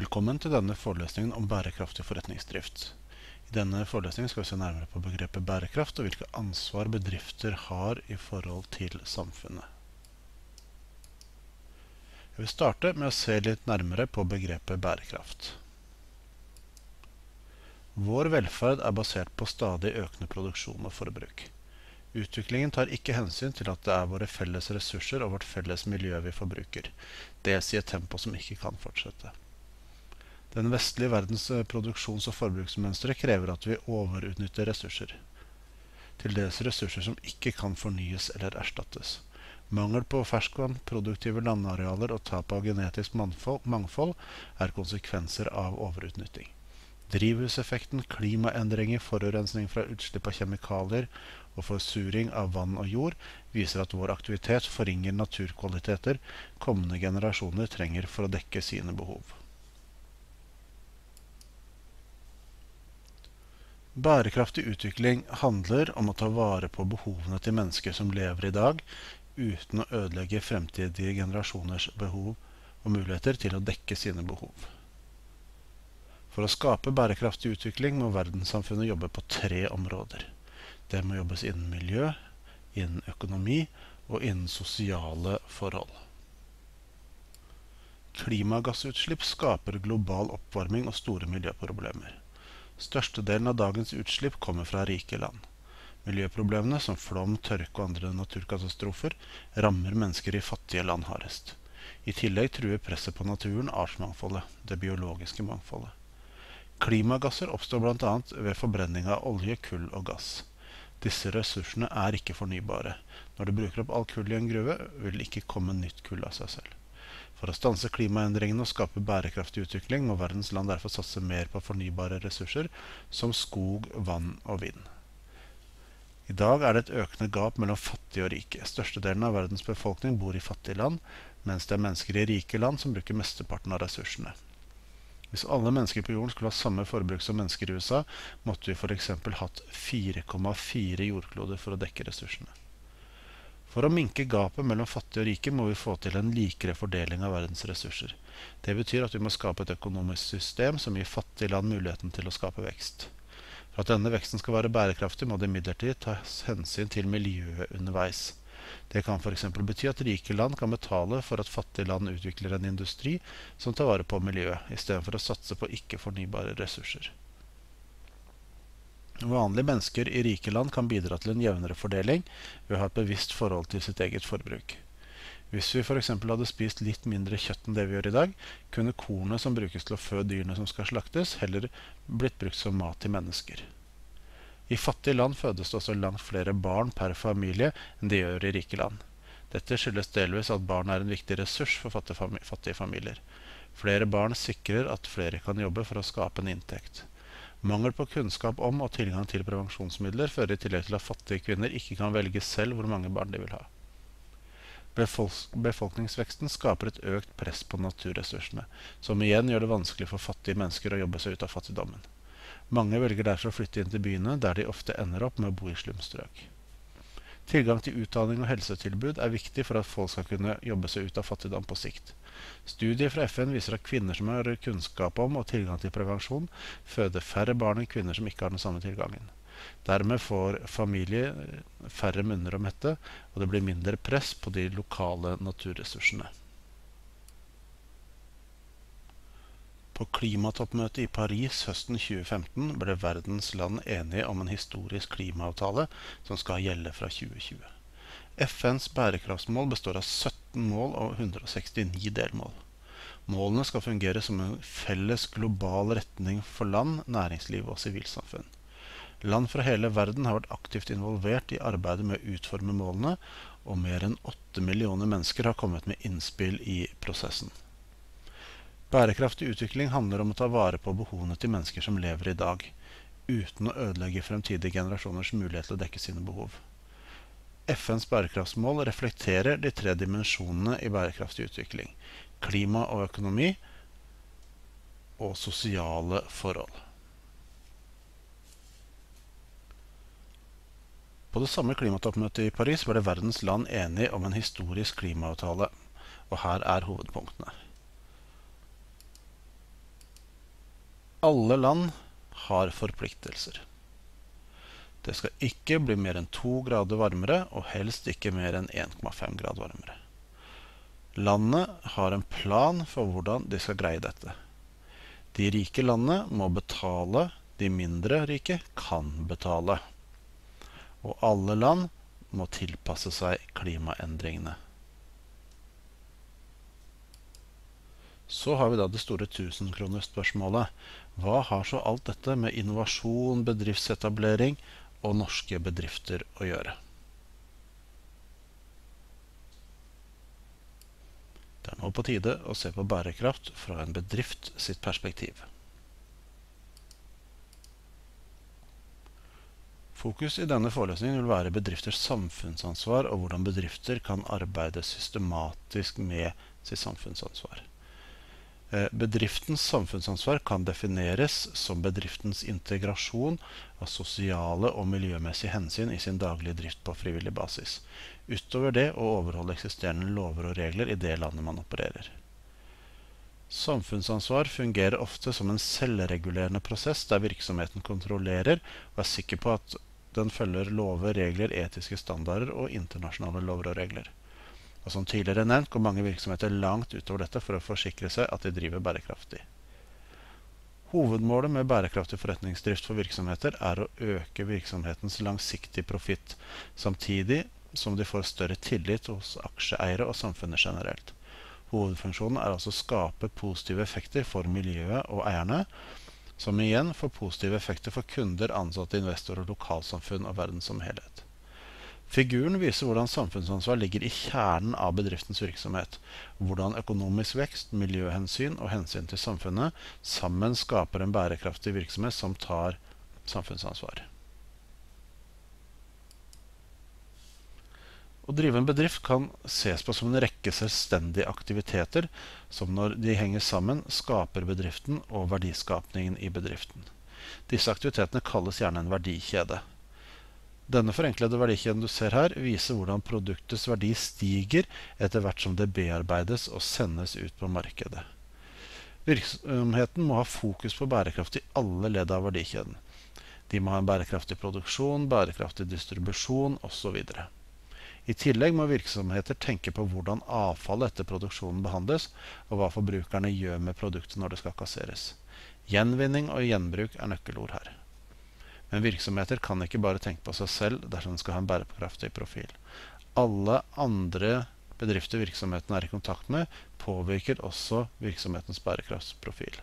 Velkommen til denne forelesningen om bærekraftig forretningsdrift. I denne forelesningen skal vi se nærmere på begrepet bærekraft og hvilke ansvar bedrifter har i forhold til samfunnet. Jeg vil starte med å se litt nærmere på begrepet bærekraft. Vår velferd er basert på stadig økende produksjon og forbruk. Utviklingen tar ikke hensyn til at det er våre felles ressurser og vårt felles miljø vi forbruker, dels i et tempo som ikke kan fortsette. Den vestlige verdens eh, produksjons- og forbruksmønstre krever at vi overutnytter ressurser. Til dels ressurser som ikke kan fornyes eller erstattes. Mangel på ferskvann, produktive landarealer og tap av genetisk mangfold er konsekvenser av overutnytting. Drivhuseffekten, klimaendringer, forurensning fra utslipp av kjemikalier og forsuring av vann og jord viser at vår aktivitet forringer naturkvaliteter kommende generasjoner trenger for å dekke sine behov. Bærekraftig utvikling handler om å ta vare på behovene til mennesker som lever i dag, uten å ødelegge fremtidige generasjoners behov og muligheter til å dekke sine behov. For å skape bærekraftig utvikling må verdenssamfunnet jobbe på tre områder. Det må jobbes innen miljø, innen økonomi og innen sosiale forhold. Klimagassutslipp skaper global oppvarming og store miljøproblemer. Størstedelen av dagens utslipp kommer fra rike land. Miljøproblemene som flom, tørke og andre naturkatastrofer rammer mennesker i fattige land hardest. I tillegg truer presset på naturen artsmangfoldet, det biologiske mangfoldet. Klimagasser oppstår bl.a. ved forbrenning av olje, kull og gass. Disse ressursene er ikke fornybare. Når du bruker opp all kull i en gruve, vil det ikke komme nytt kull av seg selv. For å stanse klimaendringene og skape bærekraftig utvikling må verdens land derfor satse mer på fornybare ressurser som skog, vann og vind. I dag er det et økende gap mellom fattige og rike. Størstedelen av verdens befolkning bor i fattige land, mens det er mennesker i rike land som bruker mesteparten av ressursene. Hvis alle mennesker på jorden skulle ha samme forbruk som mennesker i USA, måtte vi f.eks. hatt 4,4 jordkloder for å dekke ressursene. For å minke gapet mellom fattige og rike må vi få til en likere fordeling av verdens ressurser. Det betyr at vi må skape et økonomisk system som gir fattige land muligheten til å skape vekst. For at denne veksten skal være bærekraftig, må det imidlertid tas hensyn til miljøet underveis. Det kan f.eks. bety at rike land kan betale for at fattige land utvikler en industri som tar vare på miljøet, istedenfor å satse på ikke-fornybare ressurser. Vanlige mennesker i rike land kan bidra til en jevnere fordeling ved å ha et bevisst forhold til sitt eget forbruk. Hvis vi f.eks. hadde spist litt mindre kjøtt enn det vi gjør i dag, kunne kornet som brukes til å fø dyrene som skal slaktes, heller blitt brukt som mat til mennesker. I fattige land fødes det også langt flere barn per familie enn det gjør i rike land. Dette skyldes delvis at barn er en viktig ressurs for fattige familier. Flere barn sikrer at flere kan jobbe for å skape en inntekt. Mangel på kunnskap om og tilgang til prevensjonsmidler fører i tillegg til at fattige kvinner ikke kan velge selv hvor mange barn de vil ha. Befolkningsveksten skaper et økt press på naturressursene, som igjen gjør det vanskelig for fattige mennesker å jobbe seg ut av fattigdommen. Mange velger derfor å flytte inn til byene, der de ofte ender opp med å bo i slumstrøk. Tilgang til utdanning og helsetilbud er viktig for at folk skal kunne jobbe seg ut av fattigdom på sikt. Studier fra FN viser at kvinner som har kunnskap om og tilgang til prevensjon, føder færre barn enn kvinner som ikke har den samme tilgangen. Dermed får familier færre munner å mette, og det blir mindre press på de lokale naturressursene. På klimatoppmøtet i Paris høsten 2015 ble verdens land enige om en historisk klimaavtale som skal gjelde fra 2020. FNs bærekraftsmål består av 17 mål og 169 delmål. Målene skal fungere som en felles global retning for land, næringsliv og sivilsamfunn. Land fra hele verden har vært aktivt involvert i arbeidet med å utforme målene, og mer enn 8 millioner mennesker har kommet med innspill i prosessen. Bærekraftig utvikling handler om å ta vare på behovene til mennesker som lever i dag, uten å ødelegge fremtidige generasjoners mulighet til å dekke sine behov. FNs bærekraftsmål reflekterer de tre dimensjonene i bærekraftig utvikling klima og økonomi og sosiale forhold. På det samme klimatoppmøtet i Paris det verdens land enige om en historisk klimaavtale, og her er hovedpunktene. Alle land har forpliktelser. Det skal ikke bli mer enn 2 grader varmere, og helst ikke mer enn 1,5 grader varmere. Landet har en plan for hvordan de skal greie dette. De rike landene må betale, de mindre rike kan betale. Og alle land må tilpasse seg klimaendringene. Så har vi da det store 1000-kronerspørsmålet. Hva har så alt dette med innovasjon, bedriftsetablering og norske bedrifter å gjøre. Det er nå på tide å se på bærekraft fra en bedrift sitt perspektiv. Fokus i denne forelesningen vil være bedrifters samfunnsansvar og hvordan bedrifter kan arbeide systematisk med sitt samfunnsansvar. Eh, bedriftens samfunnsansvar kan defineres som bedriftens integrasjon av sosiale og miljømessige hensyn i sin daglige drift på frivillig basis, utover det å overholde eksisterende lover og regler i det landet man opererer. Samfunnsansvar fungerer ofte som en selvregulerende prosess der virksomheten kontrollerer og er sikker på at den følger lover, regler, etiske standarder og internasjonale lover og regler. Og som tidligere nevnt går mange virksomheter langt utover dette for å forsikre seg at de driver bærekraftig. Hovedmålet med bærekraftig forretningsdrift for virksomheter er å øke virksomhetens langsiktige profitt, samtidig som de får større tillit hos aksjeeiere og samfunnet generelt. Hovedfunksjonen er altså å skape positive effekter for miljøet og eierne, som igjen får positive effekter for kunder, ansatte, investorer, lokalsamfunn og verden som helhet. Figuren viser hvordan samfunnsansvar ligger i kjernen av bedriftens virksomhet. Hvordan økonomisk vekst, miljøhensyn og hensyn til samfunnet sammen skaper en bærekraftig virksomhet som tar samfunnsansvar. Å drive en bedrift kan ses på som en rekke selvstendige aktiviteter som når de henger sammen, skaper bedriften og verdiskapningen i bedriften. Disse aktivitetene kalles gjerne en verdikjede. Denne forenklede verdikjeden du ser her, viser hvordan produktets verdi stiger etter hvert som det bearbeides og sendes ut på markedet. Virksomheten må ha fokus på bærekraft i alle ledd av verdikjeden. De må ha en bærekraftig produksjon, bærekraftig distribusjon osv. I tillegg må virksomheter tenke på hvordan avfallet etter produksjonen behandles, og hva forbrukerne gjør med produktet når det skal kasseres. Gjenvinning og gjenbruk er nøkkelord her. Men virksomheter kan ikke bare tenke på seg selv dersom de skal ha en bærekraftig profil. Alle andre bedrifter virksomheten er i kontakt med, påvirker også virksomhetens bærekraftsprofil.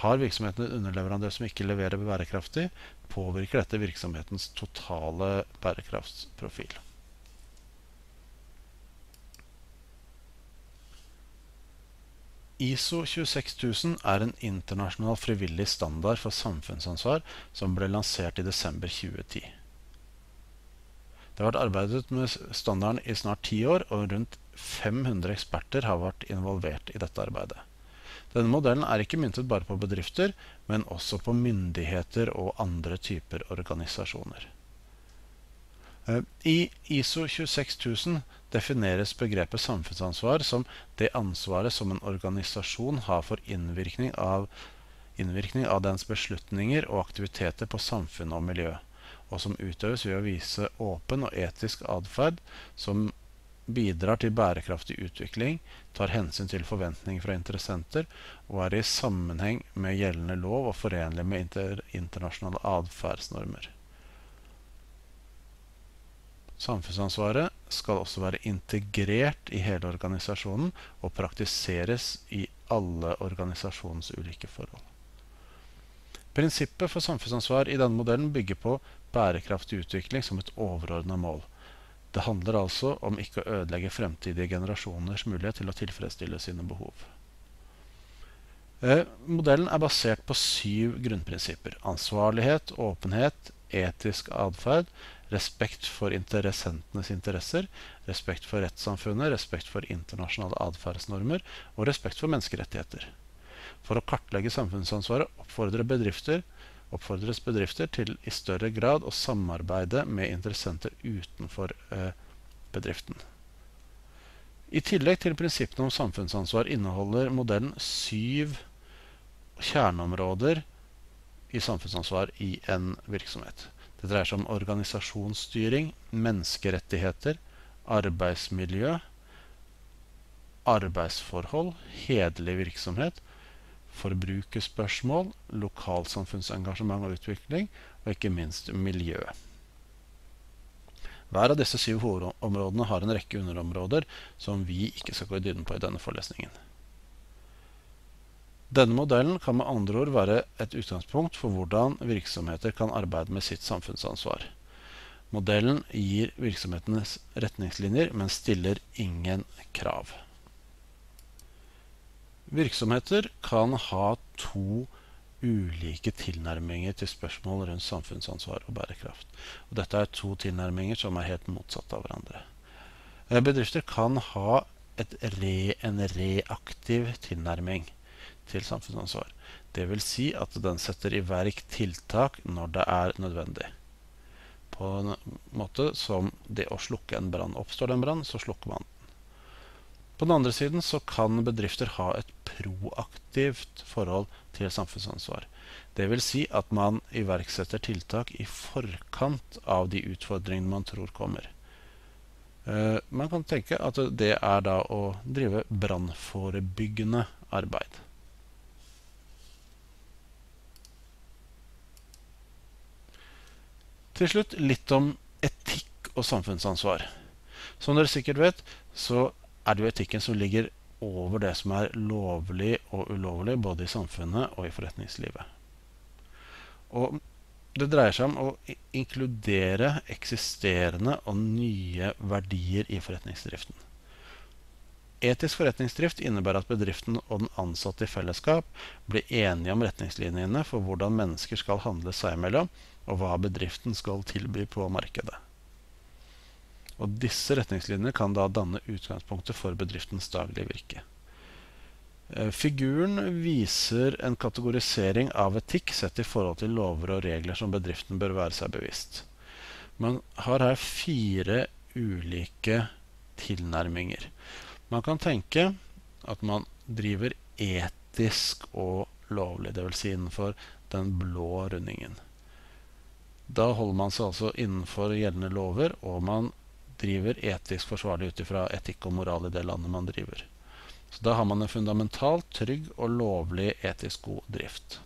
Har virksomheten en underleverandør som ikke leverer bærekraftig, påvirker dette virksomhetens totale bærekraftsprofil. ISO 26000 er en internasjonal frivillig standard for samfunnsansvar som ble lansert i desember 2010. Det har vært arbeidet med standarden i snart ti år, og rundt 500 eksperter har vært involvert i dette arbeidet. Denne modellen er ikke myntet bare på bedrifter, men også på myndigheter og andre typer organisasjoner. Eh, I ISO 26000 defineres begrepet samfunnsansvar som det ansvaret som en organisasjon har for innvirkning av, innvirkning av dens beslutninger og aktiviteter på samfunn og miljø, og som utøves ved å vise åpen og etisk atferd som bidrar til bærekraftig utvikling, tar hensyn til forventninger fra interessenter og er i sammenheng med gjeldende lov og forenlig med inter internasjonale atferdsnormer. Samfunnsansvaret skal også være integrert i hele organisasjonen og praktiseres i alle organisasjonens ulike forhold. Prinsippet for samfunnsansvar i denne modellen bygger på bærekraftig utvikling som et overordna mål. Det handler altså om ikke å ødelegge fremtidige generasjoners mulighet til å tilfredsstille sine behov. Eh, modellen er basert på syv grunnprinsipper. Ansvarlighet, åpenhet, etisk atferd, respekt for interessentenes interesser, respekt for rettssamfunnet, respekt for internasjonale atferdsnormer og respekt for menneskerettigheter. For å kartlegge samfunnsansvaret oppfordrer bedrifter, oppfordres bedrifter til i større grad å samarbeide med interessenter utenfor eh, bedriften. I tillegg til prinsippene om samfunnsansvar inneholder modellen syv kjerneområder i samfunnsansvar i en virksomhet. Det dreier seg om organisasjonsstyring, menneskerettigheter, arbeidsmiljø, arbeidsforhold, hederlig virksomhet, forbrukerspørsmål, lokalsamfunnsengasjement og utvikling, og ikke minst miljø. Hver av disse syv hovedområdene har en rekke underområder som vi ikke skal gå i dybden på i denne forelesningen. Denne modellen kan med andre ord være et utgangspunkt for hvordan virksomheter kan arbeide med sitt samfunnsansvar. Modellen gir virksomhetenes retningslinjer, men stiller ingen krav. Virksomheter kan ha to ulike tilnærminger til spørsmål rundt samfunnsansvar og bærekraft. Og dette er to tilnærminger som er helt motsatt av hverandre. Eh, bedrifter kan ha re, en reaktiv tilnærming til samfunnsansvar. Dvs. Si at den setter i verk tiltak når det er nødvendig. På en måte som det å slukke en brann. Oppstår det en brann, så slukker man den. På den andre siden så kan bedrifter ha et proaktivt forhold til samfunnsansvar. Dvs. Si at man iverksetter tiltak i forkant av de utfordringene man tror kommer. Eh, man kan tenke at det er da å drive brannforebyggende arbeid. Til slutt litt om etikk og samfunnsansvar. Som dere sikkert vet, så er det jo etikken som ligger over det som er lovlig og ulovlig, både i samfunnet og i forretningslivet. Og det dreier seg om å inkludere eksisterende og nye verdier i forretningsdriften. Etisk forretningsdrift innebærer at bedriften og den ansatte i fellesskap blir enige om retningslinjene for hvordan mennesker skal handle seg imellom, og hva bedriften skal tilby på markedet. Og disse retningslinjene kan da danne utgangspunktet for bedriftens daglige virke. Eh, figuren viser en kategorisering av etikk sett i forhold til lover og regler som bedriften bør være seg bevisst. Man har her fire ulike tilnærminger. Man kan tenke at man driver etisk og lovlig, dvs. Si innenfor den blå rundingen. Da holder man seg altså innenfor gjeldende lover, og man driver etisk forsvarlig ut ifra etikk og moral i det landet man driver. Så da har man en fundamentalt trygg og lovlig etisk god drift.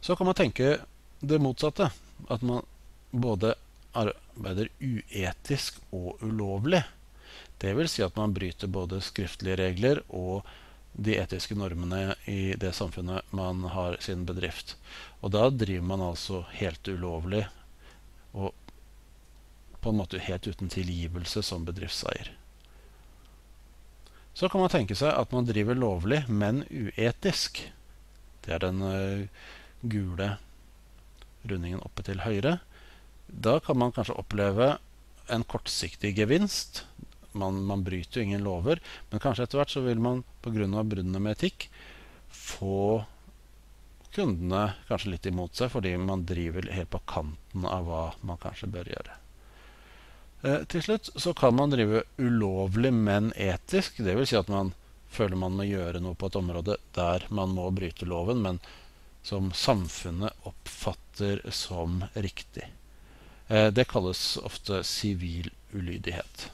Så kan man tenke det motsatte. At man både arbeider uetisk og ulovlig. Det vil si at man bryter både skriftlige regler og de etiske normene i det samfunnet man har sin bedrift. Og da driver man altså helt ulovlig og på en måte helt uten tilgivelse som bedriftseier. Så kan man tenke seg at man driver lovlig, men uetisk. Det er den uh, gule rundingen oppe til høyre. Da kan man kanskje oppleve en kortsiktig gevinst. Man, man bryter jo ingen lover, men kanskje etter hvert så vil man pga. bruddene med etikk få kundene kanskje litt imot seg, fordi man driver helt på kanten av hva man kanskje bør gjøre. Eh, til slutt så kan man drive ulovlig, men etisk. Det vil si at man føler man må gjøre noe på et område der man må bryte loven, men som samfunnet oppfatter som riktig. Eh, det kalles ofte sivil ulydighet.